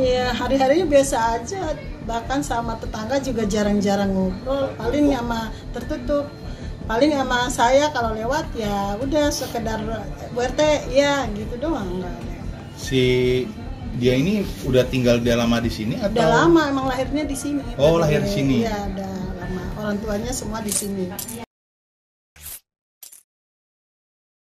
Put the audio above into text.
Iya hari-harinya biasa aja. Bahkan sama tetangga juga jarang-jarang ngobrol. Paling sama tertutup. Paling sama saya kalau lewat ya udah sekedar Bu RT ya gitu doang enggak ada. Si dia ini udah tinggal udah lama di sini atau? udah lama emang lahirnya di sini. Oh, lahir di sini. iya udah lama. Orang tuanya semua di sini.